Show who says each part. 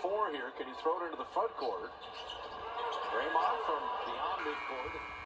Speaker 1: Four here. Can he throw it into the front court? Draymond from beyond midcourt.